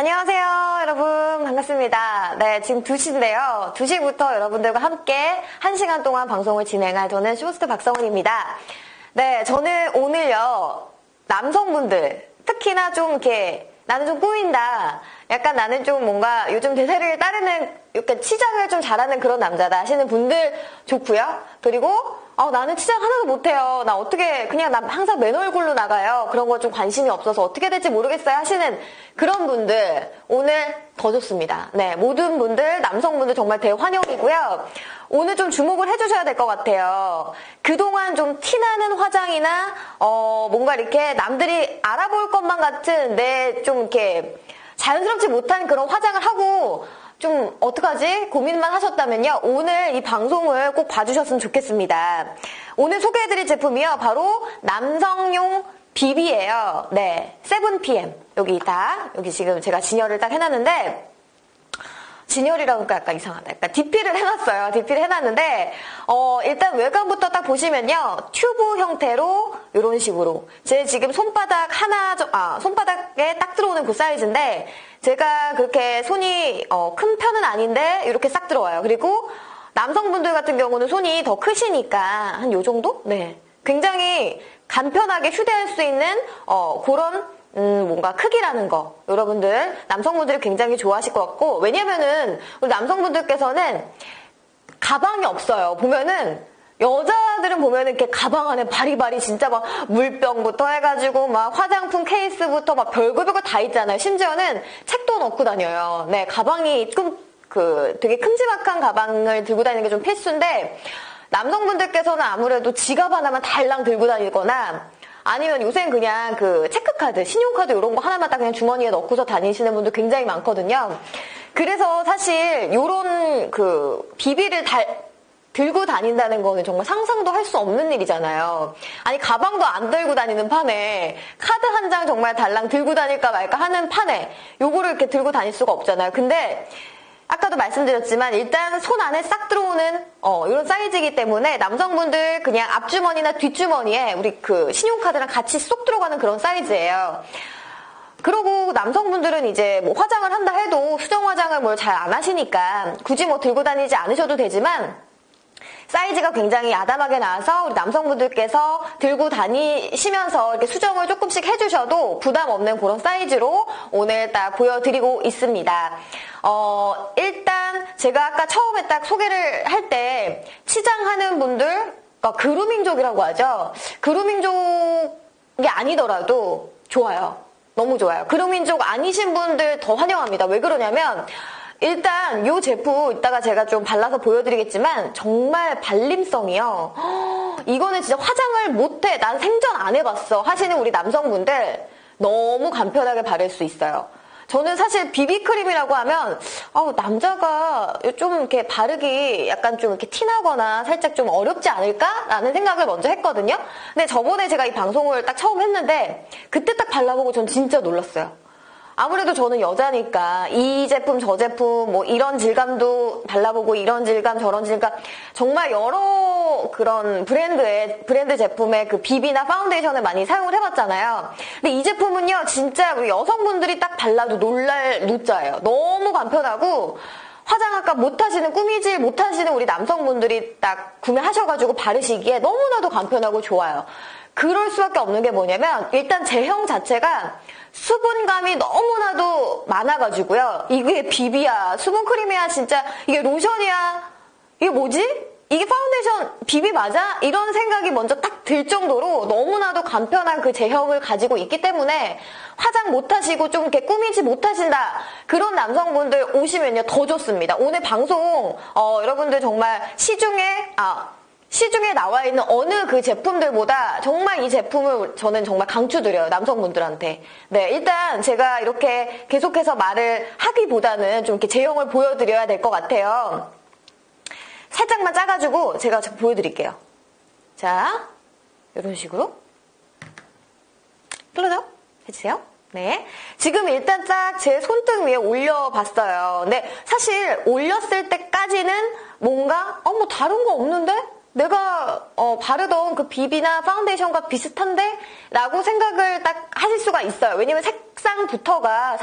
안녕하세요, 여러분. 반갑습니다. 네, 지금 2시인데요. 2시부터 여러분들과 함께 1시간 동안 방송을 진행할 저는 쇼스트 박성훈입니다. 네, 저는 오늘요, 남성분들, 특히나 좀 이렇게 나는 좀 꾸민다. 약간 나는 좀 뭔가 요즘 대세를 따르는, 약간 치장을 좀 잘하는 그런 남자다 하시는 분들 좋고요. 그리고 어, 나는 치장 하나도 못해요. 나 어떻게 그냥 나 항상 맨 얼굴로 나가요. 그런 거 좀 관심이 없어서 어떻게 될지 모르겠어요 하시는 그런 분들 오늘 더 좋습니다. 네, 모든 분들 남성분들 정말 대환영이고요. 오늘 좀 주목을 해주셔야 될 것 같아요. 그동안 좀 티나는 화장이나 어, 뭔가 이렇게 남들이 알아볼 것만 같은 내 좀 이렇게 자연스럽지 못한 그런 화장을 하고 좀 어떡하지 고민만 하셨다면요 오늘 이 방송을 꼭 봐주셨으면 좋겠습니다 오늘 소개해드릴 제품이요 바로 남성용 비비예요 네 7pm 여기 있다 여기 지금 제가 진열을 딱 해놨는데 진열이라고 하니까 약간 이상하다. 약간 DP를 해놨어요. DP를 해놨는데, 어, 일단 외관부터 딱 보시면요. 튜브 형태로 이런 식으로. 제 지금 손바닥 하나, 아, 손바닥에 딱 들어오는 그 사이즈인데, 제가 그렇게 손이, 어, 큰 편은 아닌데, 이렇게 싹 들어와요. 그리고 남성분들 같은 경우는 손이 더 크시니까, 한 요 정도? 네. 굉장히 간편하게 휴대할 수 있는, 어, 그런 음, 뭔가 크기라는 거. 여러분들, 남성분들이 굉장히 좋아하실 것 같고, 왜냐면은, 우리 남성분들께서는 가방이 없어요. 보면은, 여자들은 보면은 이렇게 가방 안에 바리바리 진짜 막 물병부터 해가지고 막 화장품 케이스부터 막 별거 별거 다 있잖아요. 심지어는 책도 넣고 다녀요. 네, 가방이 좀, 그, 되게 큼지막한 가방을 들고 다니는 게 좀 필수인데, 남성분들께서는 아무래도 지갑 하나만 달랑 들고 다니거나, 아니면 요새는 그냥 그 체크카드, 신용카드 이런 거 하나만 딱 그냥 주머니에 넣고서 다니시는 분들 굉장히 많거든요. 그래서 사실 요런 그 비비를 달, 들고 다닌다는 거는 정말 상상도 할 수 없는 일이잖아요. 아니 가방도 안 들고 다니는 판에 카드 한 장 정말 달랑 들고 다닐까 말까 하는 판에 요거를 이렇게 들고 다닐 수가 없잖아요. 근데 아까도 말씀드렸지만 일단 손 안에 싹 들어오는 어, 이런 사이즈이기 때문에 남성분들 그냥 앞주머니나 뒷주머니에 우리 그 신용카드랑 같이 쏙 들어가는 그런 사이즈예요. 그리고 남성분들은 이제 뭐 화장을 한다 해도 수정 화장을 뭘 잘 안 하시니까 굳이 뭐 들고 다니지 않으셔도 되지만 사이즈가 굉장히 야담하게 나와서 우리 남성분들께서 들고 다니시면서 이렇게 수정을 조금씩 해주셔도 부담 없는 그런 사이즈로 오늘 딱 보여드리고 있습니다. 어, 일단 제가 아까 처음에 딱 소개를 할 때 치장하는 분들, 그러니까 그루밍족이라고 하죠. 그루밍족이 아니더라도 좋아요. 너무 좋아요. 그루밍족 아니신 분들 더 환영합니다. 왜 그러냐면 일단 이 제품 이따가 제가 좀 발라서 보여드리겠지만 정말 발림성이요. 이거는 진짜 화장을 못해. 난 생전 안 해봤어. 하시는 우리 남성분들 너무 간편하게 바를 수 있어요. 저는 사실 비비크림이라고 하면 어, 남자가 좀 이렇게 바르기 약간 좀 이렇게 티나거나 살짝 좀 어렵지 않을까라는 생각을 먼저 했거든요. 근데 저번에 제가 이 방송을 딱 처음 했는데 그때 딱 발라보고 전 진짜 놀랐어요. 아무래도 저는 여자니까 이 제품 저 제품 뭐 이런 질감도 발라보고 이런 질감 저런 질감 정말 여러 그런 브랜드의 브랜드 제품의 그 비비나 파운데이션을 많이 사용을 해봤잖아요. 근데 이 제품은요 진짜 우리 여성분들이 딱 발라도 놀랄 노자예요. 너무 간편하고 화장 아까 못하시는 꾸미질 못하시는 우리 남성분들이 딱 구매하셔가지고 바르시기에 너무나도 간편하고 좋아요. 그럴 수밖에 없는 게 뭐냐면 일단 제형 자체가 수분감이 너무나도 많아가지고요. 이게 비비야, 수분크림이야, 진짜 이게 로션이야. 이게 뭐지? 이게 파운데이션 비비 맞아? 이런 생각이 먼저 딱 들 정도로 너무나도 간편한 그 제형을 가지고 있기 때문에 화장 못하시고 좀 이렇게 꾸미지 못하신다. 그런 남성분들 오시면요 더 좋습니다. 오늘 방송 어, 여러분들 정말 시중에 아 시중에 나와 있는 어느 그 제품들보다 정말 이 제품을 저는 정말 강추드려요. 남성분들한테. 네, 일단 제가 이렇게 계속해서 말을 하기보다는 좀 이렇게 제형을 보여드려야 될 것 같아요. 살짝만 짜가지고 제가 보여드릴게요. 자, 이런 식으로. 클로즈업 해주세요. 네. 지금 일단 딱 제 손등 위에 올려봤어요. 근데 사실 올렸을 때까지는 뭔가, 어, 뭐 다른 거 없는데? 내가 어, 바르던 그 비비나 파운데이션과 비슷한데? 라고 생각을 딱 하실 수가 있어요. 왜냐면 색상부터가